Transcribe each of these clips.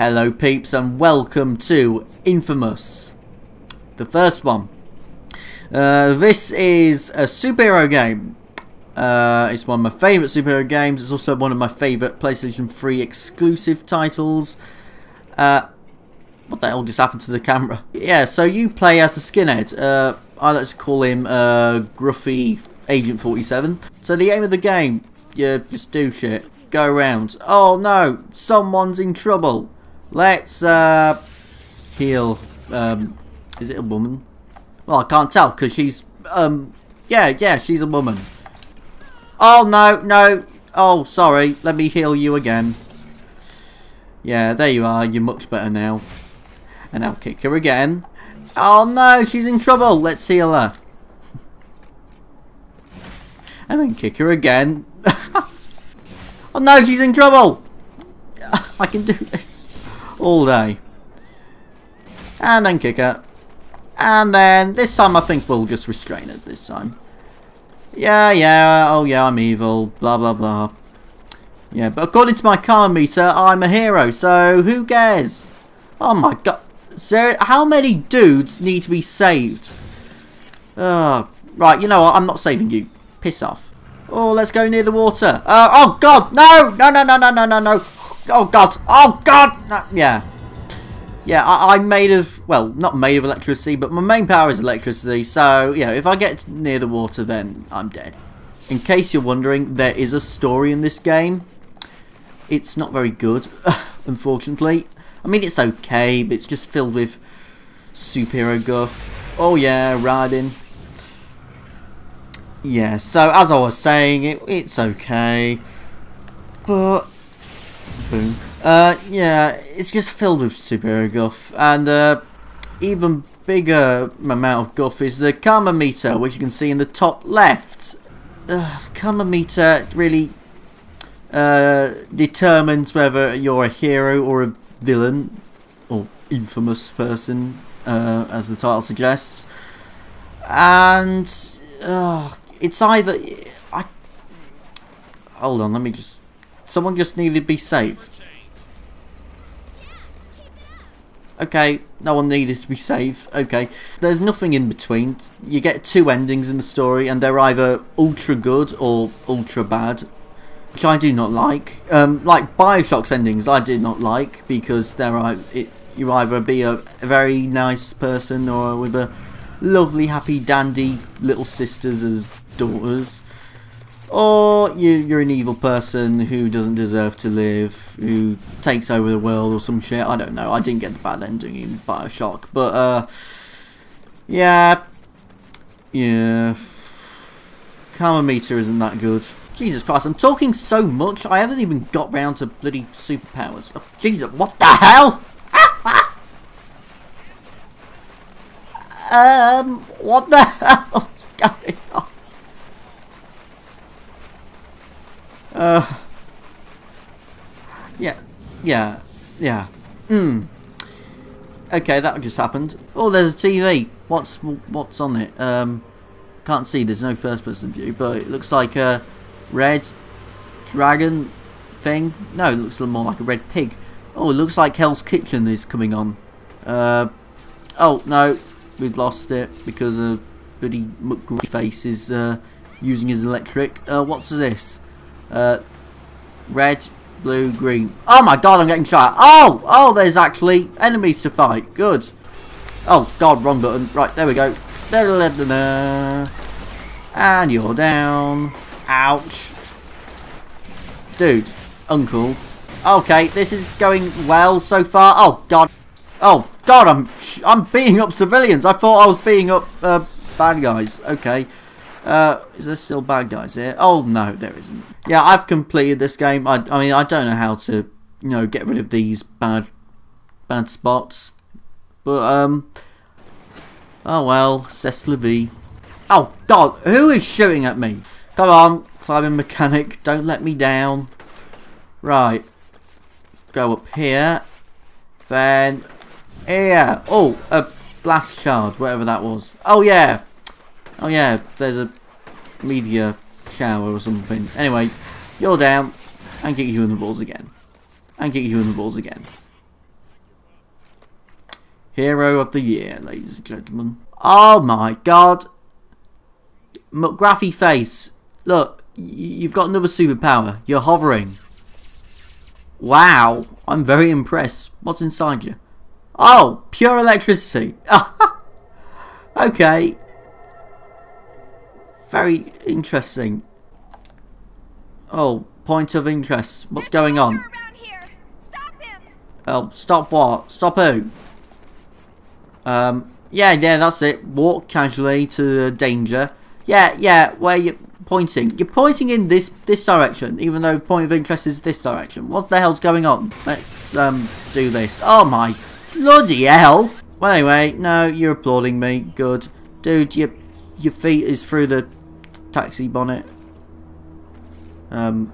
Hello peeps and welcome to Infamous. The first one. Uh, this is a superhero game. Uh, it's one of my favourite superhero games. It's also one of my favourite PlayStation 3 exclusive titles. Uh, what the hell just happened to the camera? Yeah, so you play as a skinhead. Uh, I like to call him uh, Gruffy Agent 47. So the aim of the game, you just do shit. Go around. Oh no, someone's in trouble. Let's uh, heal. Um, is it a woman? Well, I can't tell because she's um, yeah, yeah, she's a woman. Oh no, no. Oh, sorry. Let me heal you again. Yeah, there you are. You're much better now. And I'll kick her again. Oh no, she's in trouble. Let's heal her. and then kick her again. oh no, she's in trouble. I can do this all day. And then kick it. And then this time I think we'll just restrain it this time. Yeah, yeah, oh yeah, I'm evil, blah, blah, blah. Yeah, but according to my karma meter, I'm a hero, so who cares? Oh my god. sir! how many dudes need to be saved? Uh, right, you know what? I'm not saving you. Piss off. Oh, let's go near the water. Uh, oh god, no! No, no, no, no, no, no, no. Oh god, oh god, no, yeah. Yeah, I, I'm made of, well, not made of electricity, but my main power is electricity, so, yeah, if I get near the water, then I'm dead. In case you're wondering, there is a story in this game. It's not very good, unfortunately. I mean, it's okay, but it's just filled with superhero guff. Oh yeah, riding. Yeah, so as I was saying, it, it's okay. But, boom. Uh, yeah, it's just filled with superhero guff. And, uh, even bigger amount of guff is the karma meter, which you can see in the top left. Uh, the karma meter really uh, determines whether you're a hero or a villain or infamous person, uh, as the title suggests. And uh, it's either I. Hold on, let me just. Someone just needed to be saved. Okay, no one needed to be saved. Okay, there's nothing in between. You get two endings in the story, and they're either ultra good or ultra bad which I do not like. Um, like Bioshock's endings, I did not like because there are it, you either be a, a, very nice person or with a lovely, happy, dandy little sisters as daughters, or you, you're an evil person who doesn't deserve to live, who takes over the world or some shit. I don't know. I didn't get the bad ending in Bioshock, but uh, yeah, yeah. Karma meter isn't that good. Jesus Christ, I'm talking so much, I haven't even got round to bloody superpowers. Oh, Jesus, what the hell? um, what the hell is going on? Uh, yeah, yeah, yeah. Hmm. Okay, that just happened. Oh, there's a TV. What's what's on it? Um, can't see. There's no first-person view, but it looks like a. Red dragon thing. No, it looks a little more like a red pig. Oh, it looks like Hell's Kitchen is coming on. Uh, oh, no, we've lost it because of bloody face is uh, using his electric. Uh, what's this? Uh, red, blue, green. Oh my god, I'm getting shot. Oh, oh, there's actually enemies to fight. Good. Oh god, wrong button. Right, there we go. And you're down. Ouch. Dude. Uncle. Okay, this is going well so far. Oh, God. Oh, God, I'm I'm beating up civilians. I thought I was beating up uh, bad guys. Okay. Uh, is there still bad guys here? Oh, no, there isn't. Yeah, I've completed this game. I, I mean, I don't know how to, you know, get rid of these bad, bad spots. But, um... Oh, well, c'est la vie. Oh, God, who is shooting at me? Come on, climbing mechanic, don't let me down. Right. Go up here. Then here. Oh, a blast shard, whatever that was. Oh yeah. Oh yeah, there's a meteor shower or something. Anyway, you're down. And kick you in the balls again. And kick you in the balls again. Hero of the year, ladies and gentlemen. Oh my god. McGraffy face. Look, you've got another superpower. You're hovering. Wow, I'm very impressed. What's inside you? Oh, pure electricity. okay. Very interesting. Oh, point of interest. What's going on? Oh, stop what? Stop who? Um, yeah, yeah, that's it. Walk casually to danger. Yeah, yeah, where you pointing? You're pointing in this this direction, even though point of interest is this direction. What the hell's going on? Let's um do this. Oh my bloody hell! Well, anyway, no, you're applauding me. Good, dude. Your your feet is through the taxi bonnet. Um.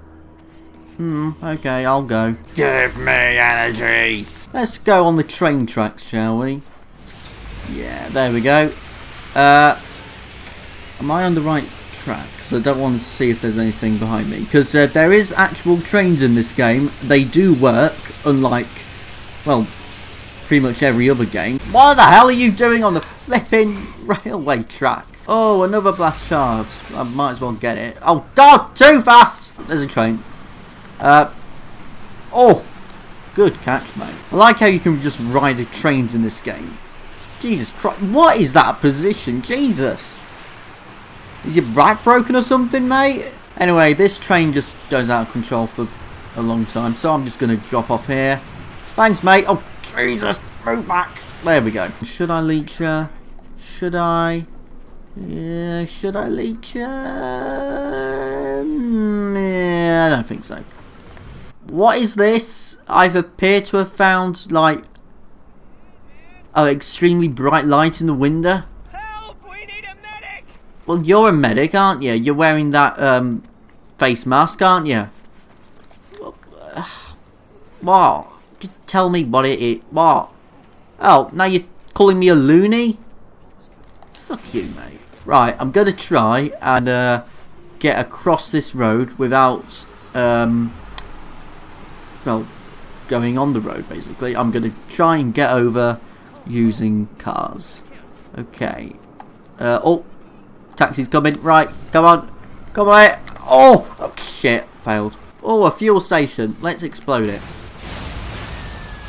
Hmm. Okay, I'll go. Give me energy. Let's go on the train tracks, shall we? Yeah, there we go. Uh, am I on the right track? Because I don't want to see if there's anything behind me. Because uh, there is actual trains in this game. They do work, unlike, well, pretty much every other game. What the hell are you doing on the flipping railway track? Oh, another blast shard. I might as well get it. Oh, God, too fast! There's a train. Uh, oh, good catch, mate. I like how you can just ride the trains in this game. Jesus Christ, what is that position? Jesus! Is your back broken or something, mate? Anyway, this train just goes out of control for a long time, so I'm just going to drop off here. Thanks, mate. Oh, Jesus, move back. There we go. Should I leech her? Should I? Yeah, should I leech? Yeah, I don't think so. What is this? I've appeared to have found, like, an extremely bright light in the window. Help! We need a medic! Well, you're a medic, aren't you? You're wearing that um, face mask, aren't you? What? Tell me what it is. What? Oh, now you're calling me a loony? Fuck you, mate. Right, I'm going to try and uh, get across this road without, um, well, going on the road, basically. I'm going to try and get over using cars. Okay. Uh, oh, taxi's coming. Right, come on. Come on. Oh, oh, shit. Failed. Oh, a fuel station. Let's explode it.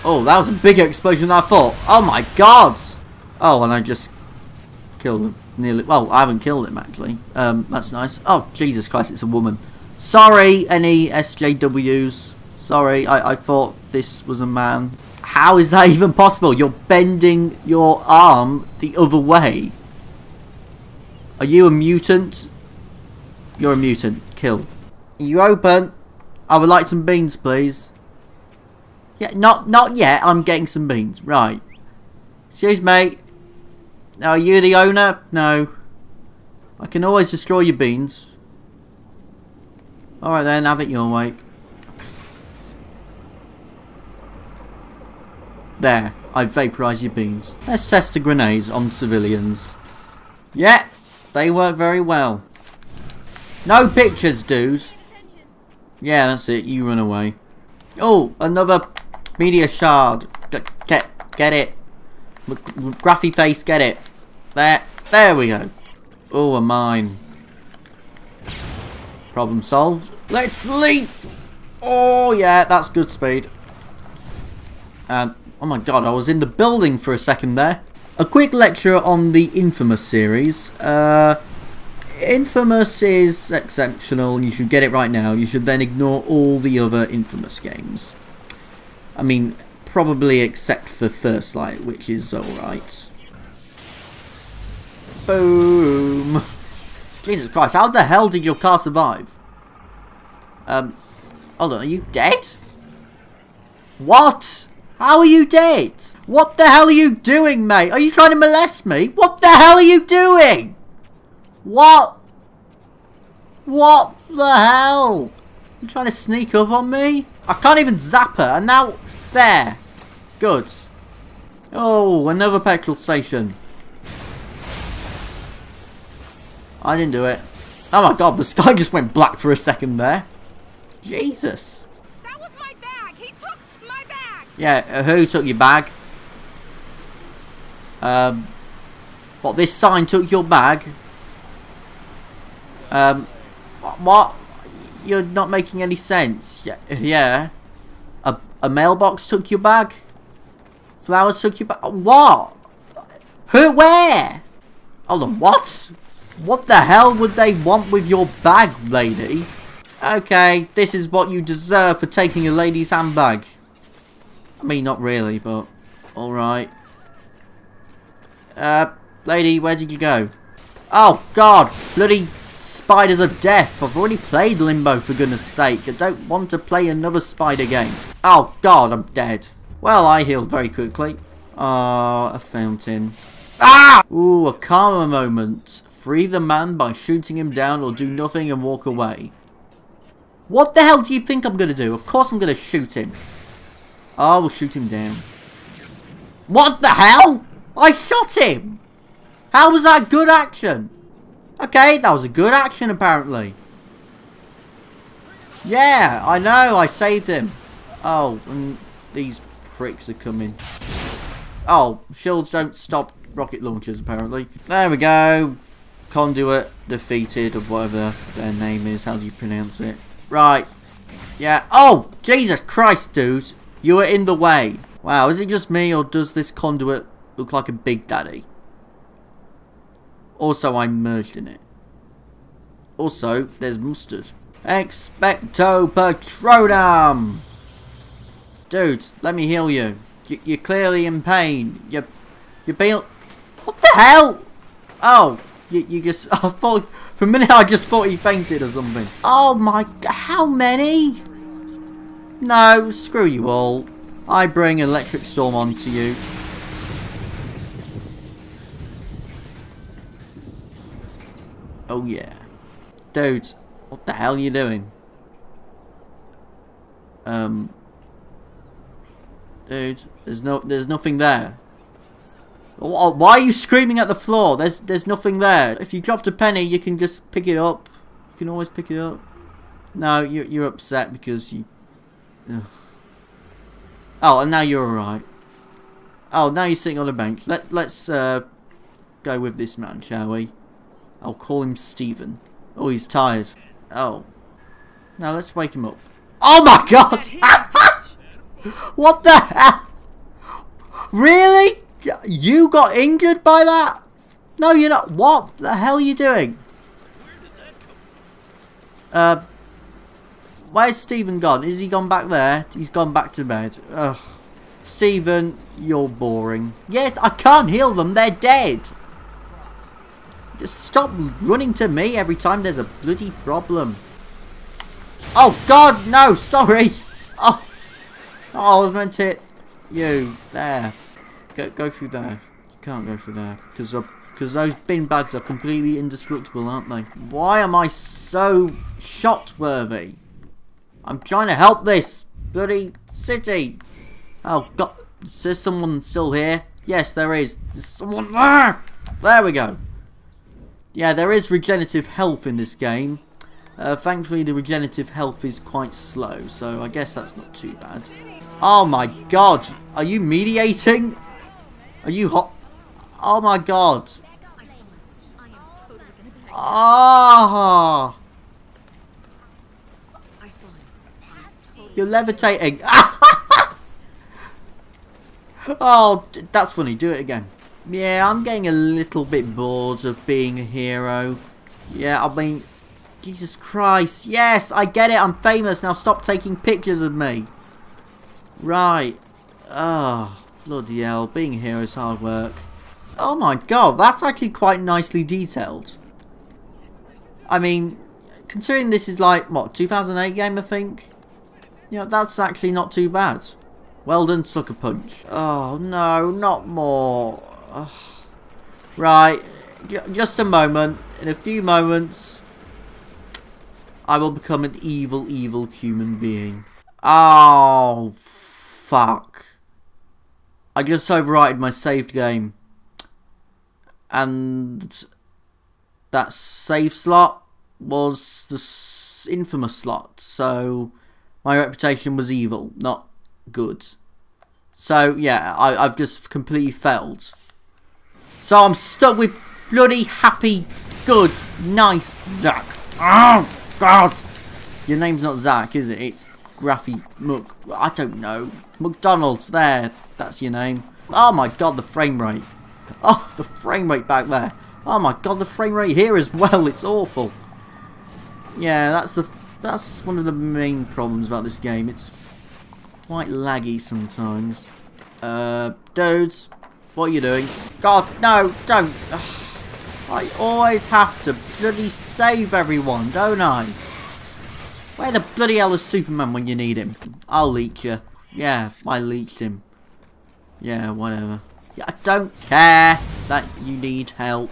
Oh, that was a bigger explosion than I thought. Oh my god. Oh, and I just killed him. Nearly. Well, I haven't killed him, actually. Um, that's nice. Oh, Jesus Christ, it's a woman. Sorry, any SJWs. Sorry, I, I thought this was a man. How is that even possible? You're bending your arm the other way. Are you a mutant? You're a mutant. Kill. You open? I would like some beans, please. Yeah, not not yet. I'm getting some beans. Right. Excuse me. Are you the owner? No. I can always destroy your beans. Alright then, have it your way. There, I've vaporised your beans. Let's test the grenades on civilians. Yeah, they work very well. No pictures, dudes. Yeah, that's it. You run away. Oh, another media shard. Get, get it. Gruffy face, get it. There, there we go. Oh, a mine. Problem solved. Let's leap. Oh, yeah, that's good speed. And Oh my god, I was in the building for a second there. A quick lecture on the Infamous series. Uh, Infamous is exceptional, you should get it right now. You should then ignore all the other Infamous games. I mean, probably except for First Light, which is alright. Boom! Jesus Christ, how the hell did your car survive? Um, hold on, are you dead? What? How are you dead? What the hell are you doing, mate? Are you trying to molest me? What the hell are you doing? What? What the hell? You trying to sneak up on me? I can't even zap her, and now... There. Good. Oh, another petrol station. I didn't do it. Oh my god, the sky just went black for a second there. Jesus. That was my bag. He took my bag. Yeah, uh, who took your bag? Um, what, this sign took your bag? Um, what? You're not making any sense. Yeah, yeah. A, a mailbox took your bag? Flowers took your bag? What? Who, where? Hold on, what? What the hell would they want with your bag, lady? Okay, this is what you deserve for taking a lady's handbag. I mean, not really, but alright. Uh, lady, where did you go? Oh, God! Bloody spiders of death. I've already played Limbo, for goodness sake. I don't want to play another spider game. Oh, God, I'm dead. Well, I healed very quickly. Oh, a fountain. Ah! Ooh, a karma moment. Free the man by shooting him down or do nothing and walk away. What the hell do you think I'm going to do? Of course I'm going to shoot him. Oh, we'll shoot him down. What the hell? I shot him! How was that good action? Okay, that was a good action apparently. Yeah, I know, I saved him. Oh, and these pricks are coming. Oh, shields don't stop rocket launchers apparently. There we go. Conduit defeated, or whatever their name is. How do you pronounce it? Right. Yeah. Oh, Jesus Christ, dude. You were in the way. Wow, is it just me, or does this conduit look like a Big Daddy? Also, I'm merged in it. Also, there's mustard. Expecto Patronum! Dude, let me heal you. you you're clearly in pain. You're, you're being... What the hell? Oh, you, you just... I thought... For a minute I just thought he fainted or something. Oh my... How many? No, screw you all. I bring Electric Storm onto you. Oh yeah. Dude, what the hell are you doing? Um... Dude, there's no, there's nothing there. Why are you screaming at the floor? There's there's nothing there. If you dropped a penny, you can just pick it up. You can always pick it up. No, you're, you're upset because you... Ugh. Oh, and now you're alright. Oh, now you're sitting on a bench. Let, let's uh, go with this man, shall we? I'll call him Stephen. Oh, he's tired. Oh. Now let's wake him up. Oh my god! What the hell? Really? You got injured by that? No, you're not. What the hell are you doing? Uh, where's Stephen gone? Is he gone back there? He's gone back to bed. Ugh. Stephen, you're boring. Yes, I can't heal them. They're dead. Just stop running to me every time there's a bloody problem. Oh, God, no, sorry. Oh, oh I was meant to you. There. Go, go through there. You can't go through there. Because because those bin bags are completely indestructible, aren't they? Why am I so shot worthy? I'm trying to help this bloody city. Oh god, is there someone still here? Yes, there is. There's someone there. There we go. Yeah, there is regenerative health in this game. Uh, thankfully, the regenerative health is quite slow, so I guess that's not too bad. Oh my god, are you mediating? Are you hot? Oh my god. Ah! You're levitating. oh, that's funny. Do it again. Yeah, I'm getting a little bit bored of being a hero. Yeah, I mean, Jesus Christ. Yes, I get it. I'm famous. Now stop taking pictures of me. Right. Oh, bloody hell. Being a hero is hard work. Oh my god, that's actually quite nicely detailed. I mean, considering this is like, what, 2008 game, I think? You know, that's actually not too bad. Well done, Sucker Punch. Oh, no, not more. Ugh. Right, just a moment. In a few moments, I will become an evil, evil human being. Oh, fuck. I just overwrited my saved game. And that save slot was the infamous slot. So my reputation was evil, not good. So yeah, I, I've just completely failed. So I'm stuck with bloody happy, good, nice Zach. Oh, God. Your name's not Zach, is it? It's Graffy Mc... I don't know. McDonald's, there. That's your name. Oh my god, the frame rate. Oh, the frame rate back there. Oh my god, the frame rate here as well. It's awful. Yeah, that's the that's one of the main problems about this game. It's quite laggy sometimes. Uh, dudes, what are you doing? God, no, don't. Ugh. I always have to bloody save everyone, don't I? Where the bloody hell is Superman when you need him? I'll leech you. Yeah, I leeched him. Yeah, whatever. Yeah, I don't care that you need help.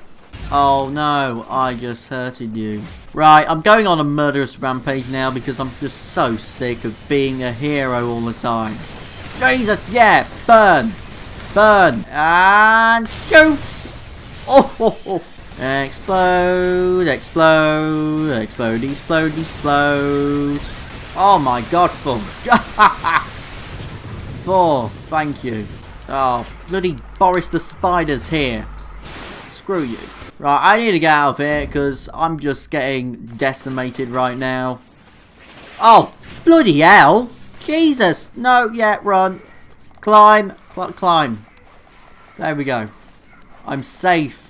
Oh no, I just hurted you. Right, I'm going on a murderous rampage now because I'm just so sick of being a hero all the time. Jesus, yeah, burn, burn, and shoot! Oh, ho, ho. Explode, explode, explode, explode, explode. Oh my god, full. Four, thank you. Oh, bloody Boris the Spider's here. Screw you. Right, I need to get out of here because I'm just getting decimated right now. Oh, bloody hell. Jesus. No, yeah, run. Climb. Climb. There we go. I'm safe.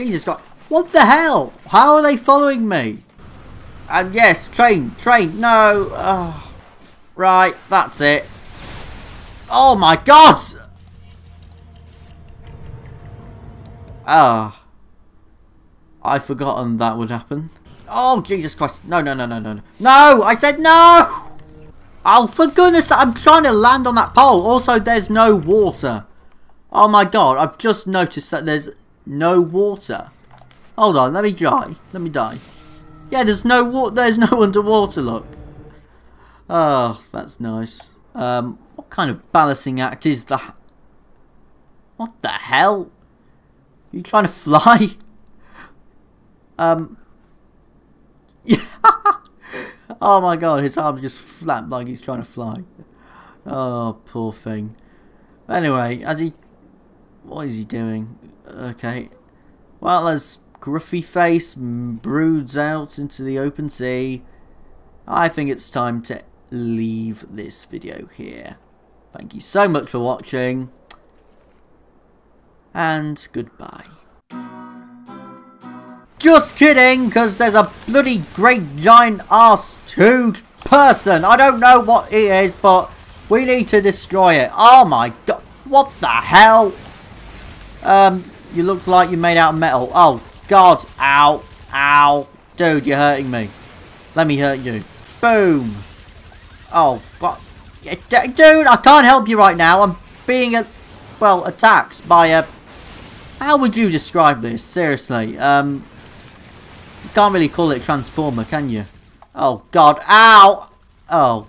Jesus God. What the hell? How are they following me? And yes, train, train. No. Oh. Right, that's it. Oh my god! Ah. I've forgotten that would happen. Oh, Jesus Christ. No, no, no, no, no, no. No! I said no! Oh, for goodness I'm trying to land on that pole. Also, there's no water. Oh my god, I've just noticed that there's no water. Hold on, let me die. Let me die. Yeah, there's no water. There's no underwater, look. Oh, that's nice. Um, what kind of balancing act is that? What the hell? Are you trying to fly? Um. oh my god, his arms just flap like he's trying to fly. Oh, poor thing. Anyway, as he... What is he doing? Okay. Well, as Gruffy Face broods out into the open sea, I think it's time to leave this video here. Thank you so much for watching, and goodbye. Just kidding, because there's a bloody great giant ass huge person. I don't know what it is, but we need to destroy it. Oh my god. What the hell? Um, you look like you're made out of metal. Oh god. Ow. Ow. Dude, you're hurting me. Let me hurt you. Boom. Oh, what? Dude, I can't help you right now. I'm being, a, well, attacked by a... How would you describe this? Seriously. Um, you can't really call it Transformer, can you? Oh, God. Ow! Oh,